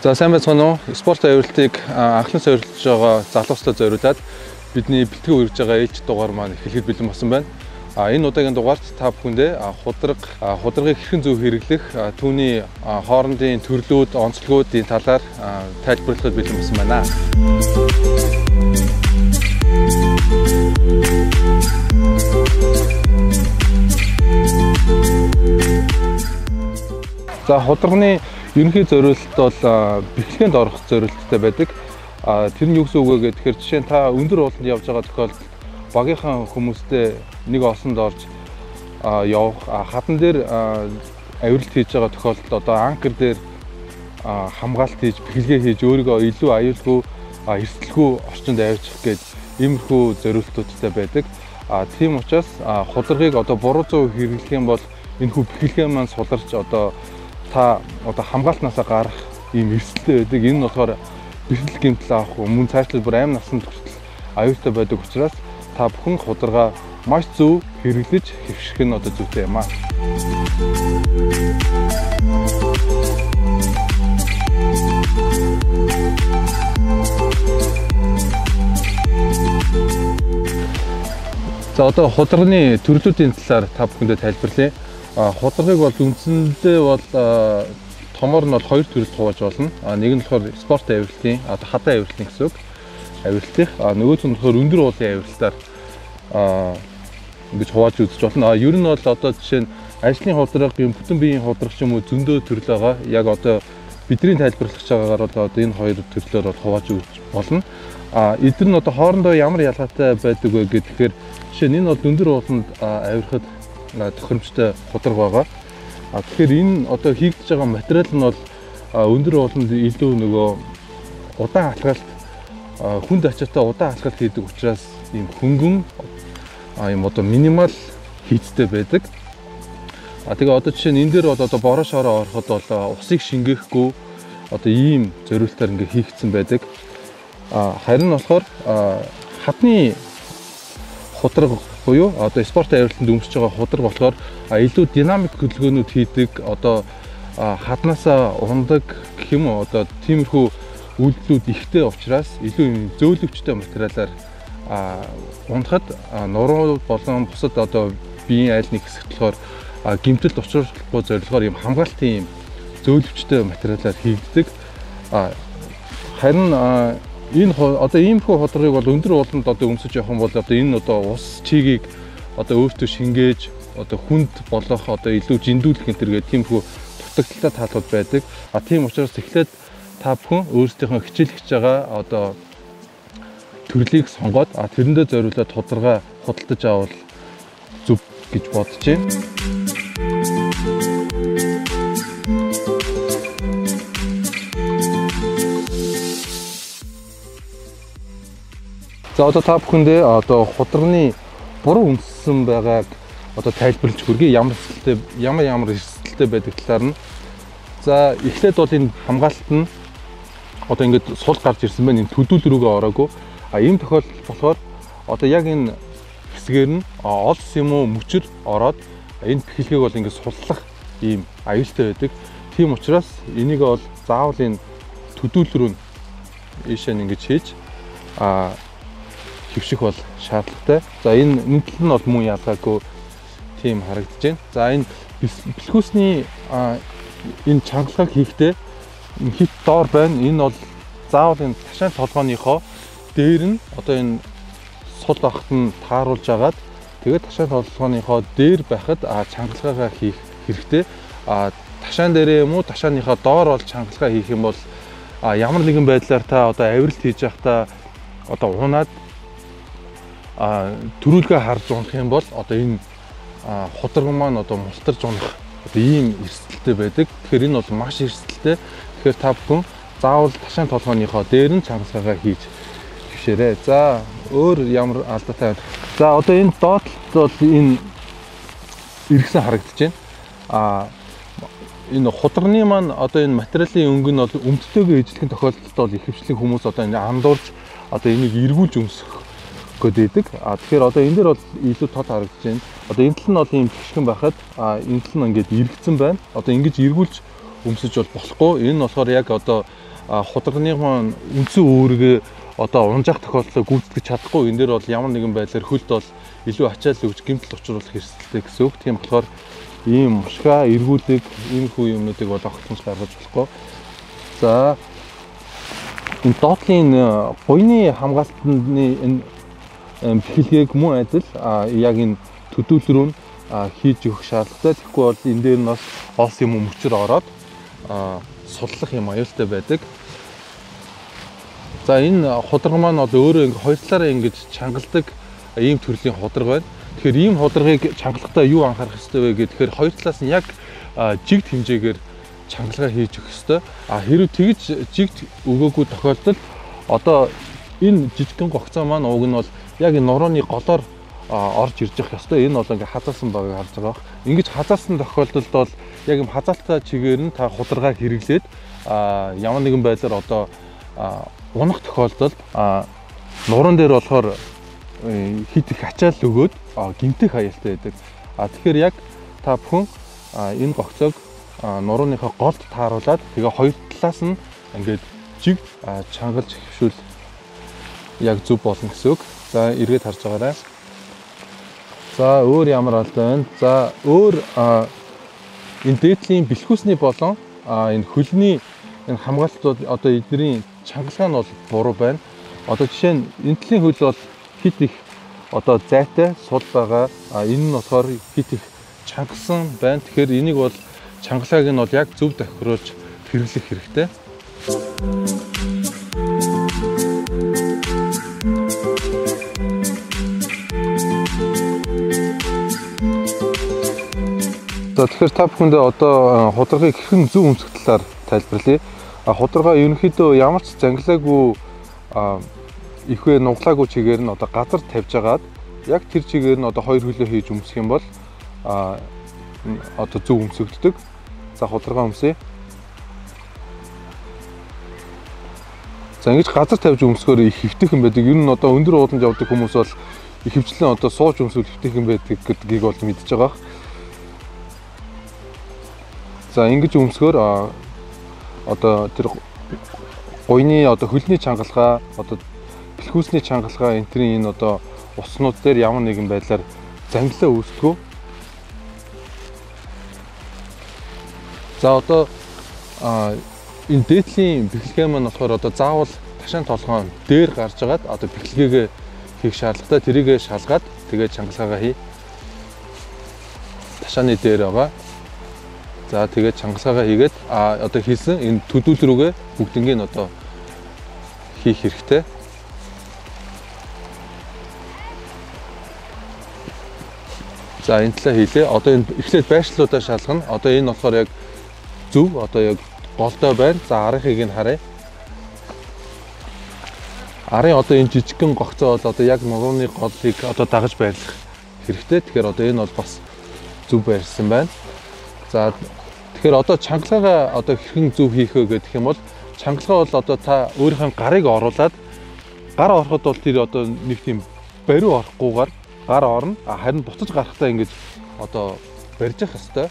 За сайн байцгаана уу? Спорт аюултыг анхлан сорилж байгаа залуустаа зориулаад бидний бэлтгэн үргэж байгаа ээлж дугаар маань эхлэхэд бэлэн болсон байна. А энэ удаагийн дугаарт та бүхэндээ худраг худрагийг хэрхэн зөв хэрэглэх түүний хоорондын төрлүүд, онцлогуудын талаар тайлбарлахад бэлэн болсон байна. За худрагны ерөнхий зорилт бол бэхлэгэнд орох зорилттой байдаг. Тэр нь юу гэсэн үг вэ гэхээр жишээ нь та өндөр ууланд явж байгаа тохиолдолд багийнхаа хүмүүстэй нэг осонд орж явах хатан дээр авиралт хийж байгаа тохиолдолд одоо анкер дээр хамгаалт хийж бэхлэгээ хийж өөрийгөө илүү аюулгүй эрсдэлгүй орчинд авчих гэж иймэрхүү зорилтуудтай байдаг. А тийм учраас хударгыг одоо буруу зөв хэрэглэх юм бол энэ хүү бэхлэгээ маань суларч одоо та одоо хамгаалтнаасаа гарах ийм эрсдэлтэй байдаг. Энэ нь болохоор бэрхэл гэмтэл авах мөн цаашлаад бүр аим насанд хүртэл аюултай байдаг учраас та бүхэн хударгаа маш зөв хэрэглэж хэвших нь одоо зүйтэй юм аа. За одоо хударганы төрлүүдийн талаар та бүхэндээ тайлбарлая хударгыг бол үндсэндээ бол томор нь бол хоёр төрөлд хувааж болно. Нэг нь болохоор спорт авиралтын одоо хадаа авиралтын гэсэн үг. Авиралтын нөгөөт нь болохоор өндөр уулын авиралтаар ингэж хувааж үзэж болно. Ер нь бол одоо жишээ нь ажлын худраг, юм бүтэн биеийн худраг ч юм уу зөндөө төрөл байгаа. Яг одоо бидний тайлбарлах байгаагаар бол одоо энэ хоёр төрлөөр бол хувааж үзэж болно. А эдгээр нь одоо хоорондоо ямар ялгаатай байдаг вэ гэхээр жишээ нь энэ бол өндөр ууланд авирахад тохиромжтой худраг байгаа. А тэгэхээр энэ одоо хийгдэж байгаа материал нь бол өндөр ууланд илүү нөгөө удаан алхалт хүнд ачаатай удаан алхалт хийдэг учраас ийм хөнгөн ийм одоо минимал хийцтэй байдаг. А тэгээ одоо жишээ нь энэ дээр бол одоо бороо шороо ороход бол усыг шингээхгүй одоо ийм зориултаар ингээ хийгдсэн байдаг. А харин болохоор хадны худраг буюу одоо спорт авиралтанд өмсөж байгаа худраг болохоор илүү динамик хөдөлгөөнүүд хийдэг одоо хаднаасаа ундаг гэх юм уу одоо тиймэрхүү үйлдэлүүд ихтэй учраас илүү зөөлөвчтэй материалаар унахад нуруу болон бусад одоо биеийн аль нэг хэсэгт болохоор гимтэлд учруулахгүй зорилгоор юм хамгаалтын юм зөөлөвчтэй материалаар хийгддэг. Харин энэ одоо иймэрхүү ходрыг бол өндөр ууланд одоо өмсөж явах юм бол одоо энэ одоо ус чигийг одоо өөртөө шингээж одоо хүнд болох одоо илүү жиндүүлэх энэ төргээд тиймэрхүү дутагдaltaй таалууд байдаг. А тийм учраас эхлээд та бүхэн өөрсдийнхөө хичээл хийж байгаа одоо төрлийг сонгоод а тэрэндээ зориулаад тодорхой худалдаж авал зөв гэж бодож байна. За одоо та бүхэндээ одоо худрагны буруу үнссэн байгааг одоо тайлбарлаж хүргэе. Ямар эрсдэлтэй ямар ямар эрсдэлтэй байдаг талаар нь. За эхлээд бол энэ хамгаалалт нь одоо ингээд сул гарч ирсэн байна. Энэ төдөл рүүгээ ороогүй. А ийм тохиолдол болохоор одоо яг энэ хэсгээр нь олс юм уу мөчөр ороод энэ бэхлэгийг бол ингээд суллах ийм аюултай байдаг. Тийм учраас энийг бол заавал энэ төдөл рүү ийшээ ингэж хийж а хөвших бол шаардлагатай. За энэ мэдлэл нь бол мөн ялгаагүй тийм харагдаж байна. За энэ бэлхүүсний энэ чангалгааг хийхдээ хит доор байна. Энэ бол заавал энэ ташаан толгооныхоо дээр нь одоо энэ сул ахт нь тааруулж агаад тэгээд ташаан толгооныхоо дээр байхад чангалгаагаа хийх хэрэгтэй. А ташаан дээрээ юм уу ташааныхаа доор бол чангалгаа хийх юм бол ямар нэгэн байдлаар та одоо авиралт хийж байхдаа одоо унаад төрүүлгээ харж унах юм бол одоо энэ хударган маань одоо мултарж унах одоо ийм эрсдэлтэй байдаг. Тэгэхээр энэ бол маш эрсдэлтэй. Тэгэхээр та бүхэн заавал ташаан толгойнхоо дээр нь чангалгаагаа хийж хөвшөөрэй. За өөр ямар алдаатай байна. За одоо энэ доотлолт бол энэ иргсэн харагдаж байна. А энэ хударганы маань одоо энэ материалын өнгө нь бол өмдтөөгөө ижлэхэн тохиолдолд бол ихэвчлэн хүмүүс одоо энэ андуурж одоо энийг эргүүлж өмсөх гээд байдаг. А тэгэхээр одоо энэ дээр бол илүү тод харагдаж байна. Одоо энэ тал нь бол ийм гიშгэн байхад а энэ тал нь ингээд эргэцэн байна. Одоо ингэж эргүүлж өмсөж бол болохгүй. Энэ болохоор яг одоо худалдааны маань үндсэн үүргээ одоо унжаах тохиолдлыг гүйцэтгэж чадахгүй энэ дээр бол ямар нэгэн байдлаар хөлд бол илүү ачаал өгч гэмтэл учруулах хэрэгсэлтэй гэсэн үг. Тийм болохоор ийм мушга эргүүлэг ийм хүү юмнуудыг бол огтлонч гаргаж болохгүй. За энэ доотлын буйны хамгаалтны энэ бэлгэлгээг мөн адил яг энэ төдийлрүү нь хийж өгөх шаардлагатай. Тэгэхгүй бол энэ дээр нь бас олс юм мөчөр ороод судлах юм аюултай байдаг. За энэ худраг маань бол өөрөө ингээ хоёр талаараа ингэж чангалдаг ийм төрлийн худраг байна. Тэгэхээр ийм худрагийг чангалахдаа юу анхаарах хэрэгтэй вэ гэхээр хоёр талаас нь яг жигд хэмжээгээр чангалгаа хийж өгөх хэрэгтэй. А хэрвээ тэгж жигд өгөөгүй тохиолдолд одоо энэ жижигхэн гогцоо маань уг нь бол яг энэ нурууны голоор орж ирж явах ёстой. Энэ бол ингээ хазаасан байгааг харж байгаа. Ингиж хазаасан тохиолдолд бол яг юм хазаалттай чигээр нь та хударгаа хэрэглээд ямар нэгэн байдлаар одоо унах тохиолдолд нуруун дээр болохоор хит их ачаал өгөөд гимтэх аюултай байдаг. А тэгэхээр яг та бүхэн энэ гогцоог нурууныхаа голд тааруулаад тэгээ хоёр талаас нь ингээд жиг чангалж хөвшүүл яг зөв болно гэсэн үг. За эргээд харж байгаарай. За өөр ямар алд байна? За өөр энэ дээдлийн бэлхүүсний болон энэ хөлний энэ хамгаалтууд одоо эдний чангалгаа нь бол буруу байна. Одоо жишээ нь энтлийн хөл бол хит их одоо зайтай сул байгаа. Энэ нь болохоор хит их чангалсан байна. Тэгэхээр энийг бол чангалагыг нь бол яг зөв тохируулж хэрэглэх хэрэгтэй. За тэгэхээр та бүхэндээ одоо хударгыг хэрхэн зөв өмсөх талаар тайлбарлая худалгаа ерөнхийдөө ямар ч зангилаагүй ихвэ нуглаагүй чигээр нь одоо газар тавьж агаад яг тэр чигээр нь одоо хоёр хөлөө хийж өмсөх юм бол а одоо зөв өмсөгддөг. За худалгаа өмсөе. За ингэж газар тавьж өмсгөөр их хөвтөх юм байдаг. Ер нь одоо өндөр ууланд явдаг хүмүүс бол их хөвчлэн одоо сууж өмсвөл хөвтөх юм байдаг гэдгийг бол мэдж байгаа. За ингэж өмсгөөр одоо тэр гуйны одоо хөлний чангалгаа одоо бэлхүүсний чангалгаа энтрийн энэ одоо уснууд дээр ямар нэгэн байдлаар зангилаа үүсдэггүй. За одоо энэ дээдлийн бэхлэгээ маань болохоор одоо заавал ташаан толгоон дээр гарч агаад одоо бэхлэгээгээ хийх шаардлагатай тэрийгэ шалгаад тэгээ чангалгаагаа хий. Ташааны дээр байгаа. За тэгээд чангалгаагаа хийгээд а одоо хийсэн энэ төдүүл рүүгээ бүгднийг одоо хийх хэрэгтэй. За энэ талаа хийлээ. Одоо энэ эхлээд байршлуудаа шалгана. Одоо энэ болохоор яг зөв одоо яг голдоо байна. За арийнхыг нь харъя. Арын одоо энэ жижигхэн гогцоо бол одоо яг нурууны голыг одоо дагаж байрлах хэрэгтэй. Тэгэхээр одоо энэ бол бас зөв байрсан байна. За Тэгэхээр одоо чангалгаагаа одоо хэрхэн зөв хийх вэ гэх юм бол чангалгаа бол одоо та өөрийнхөө гарыг оруулаад гар ороход бол тэр одоо нэг тийм бариу орохгүйгээр гар орно. Харин буцаж гарахтаа ингэж одоо барьж явах хэвээр.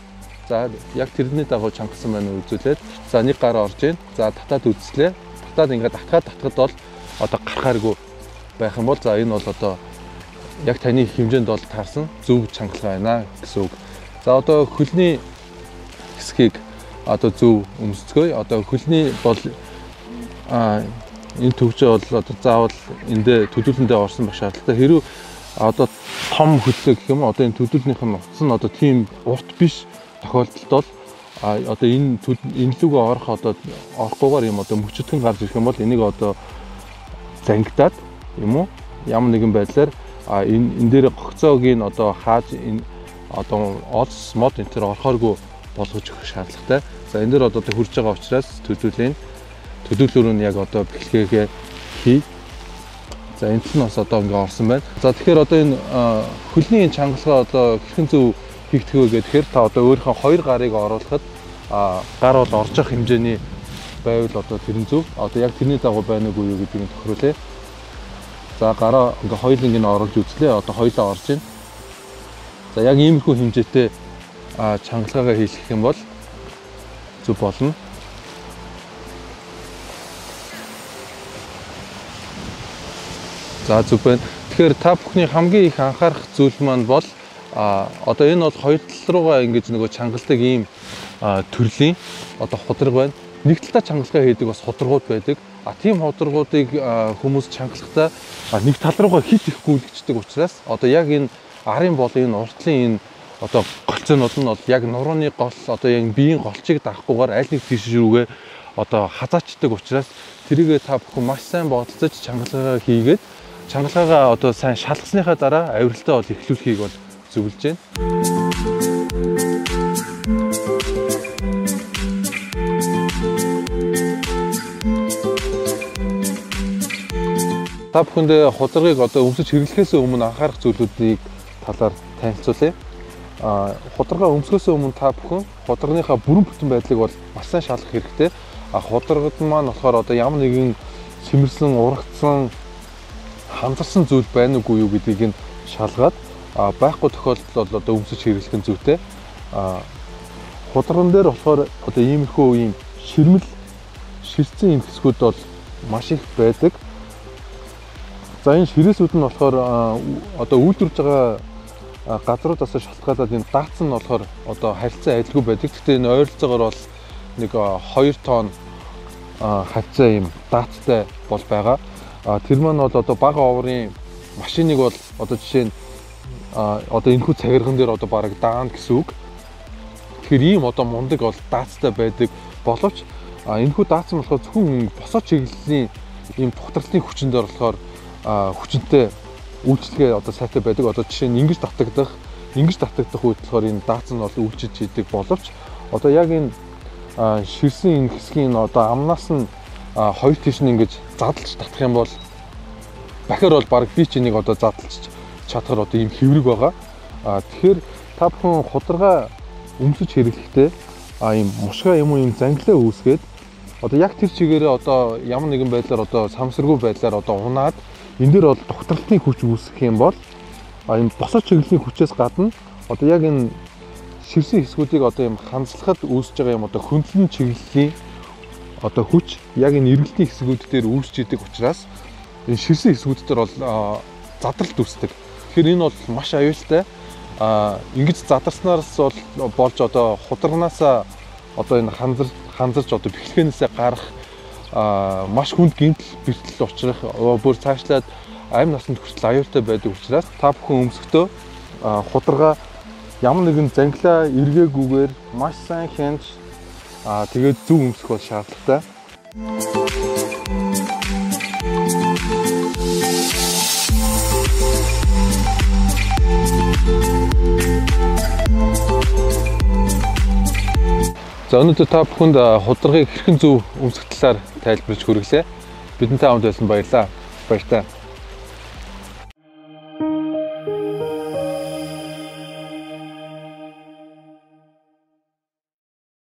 За яг тэрний дагуу чангалсан байна үзүүлээд за нэг гар орж ийн. За татаад үзлээ. Татаад ингээд татгаад татхад бол одоо гарахааргүй байх юм бол за энэ бол одоо яг таны хэмжээнд бол таарсан зөв чангалгаа байна гэсэн үг. За одоо хөлний хэсгийг одоо зөв өмсцгөөе. Одоо хөлний бол энэ төвчөө бол одоо заавал эндээ төдөлөндөө орсон байх шаардлагатай. Хэрвээ одоо том хөлөө гэх юм одоо энэ төдөлнийх нь утас нь одоо тийм урт биш тохиолдолд бол а одоо энэ энэ лүгөө орох одоо орохгүйгээр юм одоо мөчөдгөн гарч ирэх юм бол энийг одоо зангидаад юм уу ямар нэгэн байдлаар а энэ энэ дээр гогцоогийн одоо хааж энэ одоо олс мод энэ төр орохооргүй болгож өгөх шаардлагатай. За энэ дөр одоо хурж байгаа учраас төлөвлөлийн төлөвлөрөө нь яг одоо бэлгээгээ хий. За энэ нь бас одоо ингээ орсон байна. За тэгэхээр одоо энэ хөлний энэ чангалгаа одоо хэрхэн зөв хийгдэх вэ гэхээр та одоо өөрийнхөө хоёр гарыг оруулахад гар бол орж явах хэмжээний байвал одоо тэрэн зөв. Одоо яг тэрний дагуу байна уу юу гэдгийг тохируулъя. За гараа ингээ хоёуланг нь оруулж үзлээ. Одоо хоёулаа орж байна. За яг иймэрхүү хэмжээтэй чангалгаагаа хийх юм бол зүг болно. За зүг байна. Тэгэхээр та бүхний хамгийн их анхаарах зүйл маань бол а одоо энэ бол хоёр тал руугаа ингэж нөгөө чангалдаг ийм төрлийн одоо худраг байна. Нэг талдаа чангалгаа хийдэг бас худрагууд байдаг. А тийм худрагуудыг хүмүүс чангалахдаа нэг тал руугаа хит их гүйлгэждэг учраас одоо яг энэ арын болон энэ уртлын энэ одоо голцоонууд нь бол яг нурууны гол одоо яг биеийн голчийг даахгүйгээр аль нэг тийш рүүгээ одоо хазаачдаг учраас тэрийгээ та бүхэн маш сайн бодолцож чангалгаа хийгээд чангалгаагаа одоо сайн шалгасныхаа дараа авиралтаа бол эхлүүлэхийг бол зөвлөж байна. Та бүхэндээ хударгыг одоо өмсөж хэрэглэхээс өмнө анхаарах зүйлүүдийг талаар танилцуулъя а хударгаа өмсгөөс өмнө та бүхэн хударгийнхаа бүрэн бүтэн байдлыг бол маш сайн шалгах хэрэгтэй. А хударгад маань болохоор одоо ямар нэгэн сэмэрсэн, урагдсан, хамзарсан зүйл байна уугүй юу гэдгийг нь шалгаад а байхгүй тохиолдолд бол одоо өмсөж хэрэглэх нь зүйтэй. А хударган дээр болохоор одоо иймэрхүү ийм ширмэл ширцэн юм хэсгүүд бол маш их байдаг. За энэ ширээсүүд нь болохоор одоо үйлдвэрж байгаа газруудаас шалтгаалаад энэ даацсан нь болохоор одоо харилцаа адилгүй байдаг. Гэхдээ энэ ойролцоогоор бол нэг 2 тонн хавцаа юм даацтай бол байгаа. Тэр маань бол одоо бага оврын машиныг бол одоо жишээ нь одоо энэхүү цагирган дээр одоо бараг даана гэсэн үг. Тэгэхээр ийм одоо мундаг бол даацтай байдаг боловч энэхүү даацсан болохоор зөвхөн босоо чиглэлийн ийм тухтарлын хүчин дээр болохоор хүчинтэй үйлчлэгээ одоо сайтай байдаг. Одоо жишээ нь ингэж татагдах, ингэж татагдах үед болохоор энэ дац нь бол үйлчилж идэг боловч одоо яг энэ ширсэн энэ хэсгийн одоо амнаас нь хоёр тийш нь ингэж задлж татах юм бол бахаар бол баг би ч энийг одоо задлж чадхаар одоо ийм хэврэг байгаа. Тэгэхээр та бүхэн хударга өмсөж хэрэглэхдээ ийм мушгаа юм уу ийм зангилаа үүсгээд одоо яг тэр чигээрээ одоо ямар нэгэн байдлаар одоо самсаргүй байдлаар одоо унаад энэ дээр бол докторлтын хүч үүсэх юм бол энэ босоо чиглэлийн хүчээс гадна одоо яг энэ ширсэн хэсгүүдийг одоо юм хандлахад үүсэж байгаа юм одоо хөндлөн чиглэлийн одоо хүч яг энэ эргэлтийн хэсгүүд дээр үүсч идэг учраас энэ ширсэн хэсгүүд дээр бол задралт үүсдэг. Тэгэхээр энэ бол маш аюултай. А ингэж задарснаараас бол болж одоо хударганаасаа одоо энэ ханзар ханзарч одоо бэхлэхэнээсээ гарах маш хүнд гинтл бэртэл учрах бүр цаашлаад амь насанд хүртэл аюултай байдаг учраас та бүхэн өмсөхдөө хударга ямар нэгэн зангилаа эргээгүйгээр маш сайн хянж тэгээд зөв өмсөх бол шаардлагатай. За өнөөдөр та бүхэнд хударгыг хэрхэн зөв өмсөх талаар тайлбарлаж хүргэлээ. Бидэнтэй хамт байсан баярлалаа. Баярлалаа.